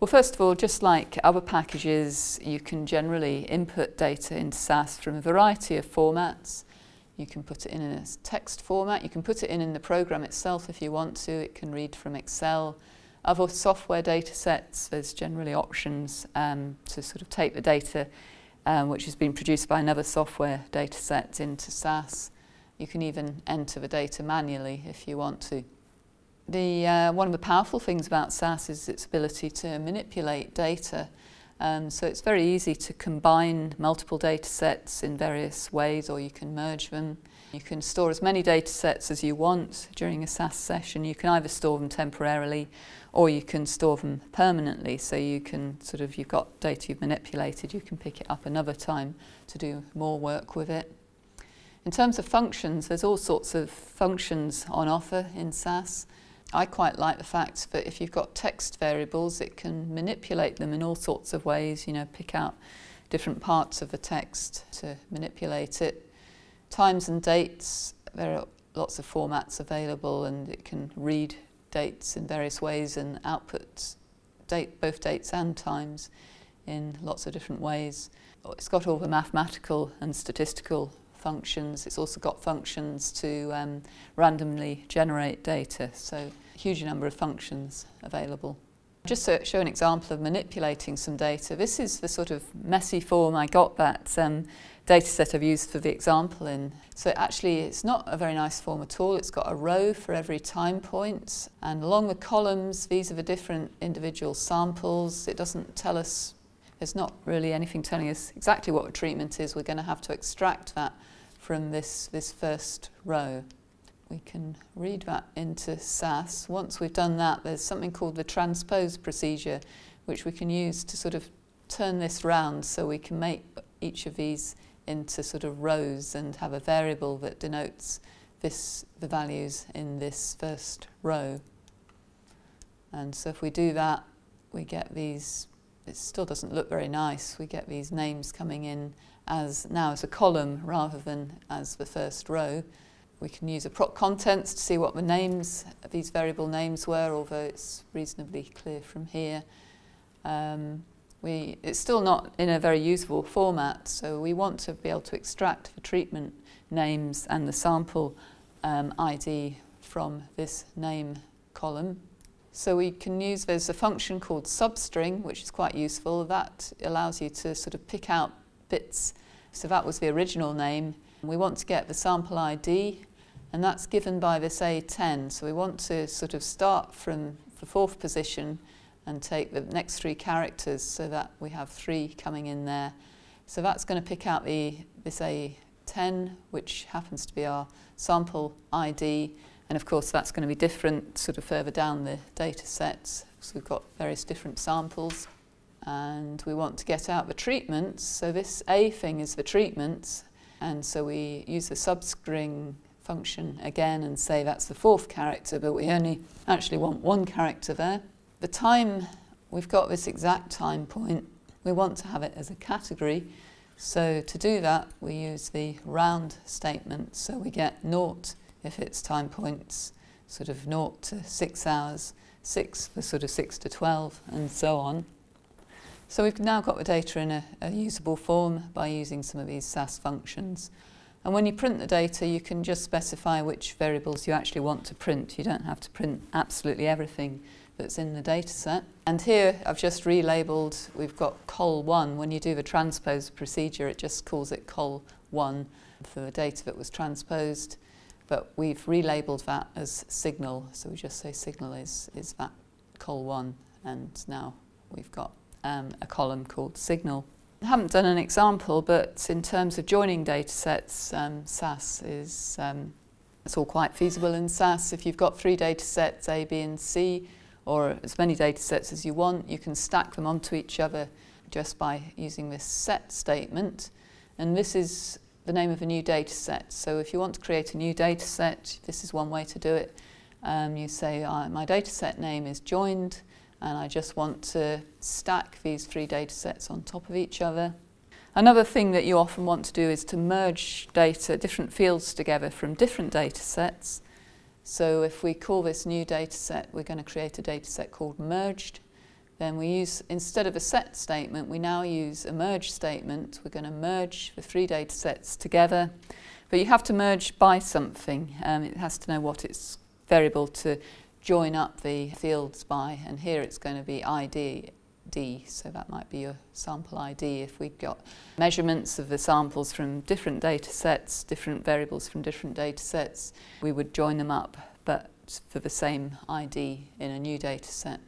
Well, first of all, just like other packages, you can generally input data into SAS from a variety of formats. You can put it in a text format. You can put it in in the program itself if you want to. It can read from Excel. Other software data sets, there's generally options um, to sort of take the data um, which has been produced by another software data set into SAS. You can even enter the data manually if you want to. The, uh, one of the powerful things about SAS is its ability to manipulate data. Um, so it's very easy to combine multiple data sets in various ways or you can merge them. You can store as many data sets as you want during a SAS session. You can either store them temporarily or you can store them permanently. So you can sort of, you've got data you've manipulated, you can pick it up another time to do more work with it. In terms of functions, there's all sorts of functions on offer in SAS. I quite like the fact that if you've got text variables, it can manipulate them in all sorts of ways, you know, pick out different parts of the text to manipulate it. Times and dates, there are lots of formats available and it can read dates in various ways and output date, both dates and times in lots of different ways. It's got all the mathematical and statistical functions. It's also got functions to um, randomly generate data, so huge number of functions available. Just to show an example of manipulating some data, this is the sort of messy form I got that um, data set I've used for the example in. So actually it's not a very nice form at all. It's got a row for every time point and along the columns these are the different individual samples. It doesn't tell us, there's not really anything telling us exactly what a treatment is. We're going to have to extract that from this, this first row. We can read that into SAS. Once we've done that, there's something called the transpose procedure, which we can use to sort of turn this round so we can make each of these into sort of rows and have a variable that denotes this, the values in this first row. And so if we do that, we get these, it still doesn't look very nice, we get these names coming in as now as a column rather than as the first row. We can use a proc contents to see what the names, these variable names were, although it's reasonably clear from here. Um, we, it's still not in a very usable format, so we want to be able to extract the treatment names and the sample um, ID from this name column. So we can use, there's a function called substring, which is quite useful. That allows you to sort of pick out bits. So that was the original name. We want to get the sample ID, and that's given by this A10. So we want to sort of start from the fourth position and take the next three characters so that we have three coming in there. So that's going to pick out the this A10, which happens to be our sample ID, and of course that's going to be different sort of further down the data sets. So we've got various different samples and we want to get out the treatments. So this A thing is the treatments, and so we use the substring function again and say that's the fourth character, but we only actually want one character there. The time, we've got this exact time point, we want to have it as a category. So to do that, we use the round statement. So we get naught if it's time points, sort of naught to six hours, six for sort of six to 12, and so on. So we've now got the data in a, a, usable form by using some of these SAS functions. And when you print the data, you can just specify which variables you actually want to print. You don't have to print absolutely everything that's in the data set. And here I've just relabeled, we've got col1. When you do the transpose procedure, it just calls it col1 for the data that was transposed. But we've relabeled that as signal. So we just say signal is, is that col1. And now we've got um, a column called signal. I haven't done an example, but in terms of joining data sets, um, SAS is um, it's all quite feasible in SAS. If you've got three data sets, A, B and C, or as many data sets as you want, you can stack them onto each other just by using this set statement. And this is the name of a new data set. So if you want to create a new data set, this is one way to do it. Um, you say, uh, my data set name is joined, and I just want to stack these three data sets on top of each other. Another thing that you often want to do is to merge data, different fields together from different data sets. So if we call this new data set, we're going to create a data set called merged. then we use, instead of a set statement, we now use a merge statement. We're going to merge the three data sets together, but you have to merge by something. Um, it has to know what its variable to join up the fields by, and here it's going to be ID, D, so that might be your sample ID. If we've got measurements of the samples from different data sets, different variables from different data sets, we would join them up, but for the same ID in a new data set.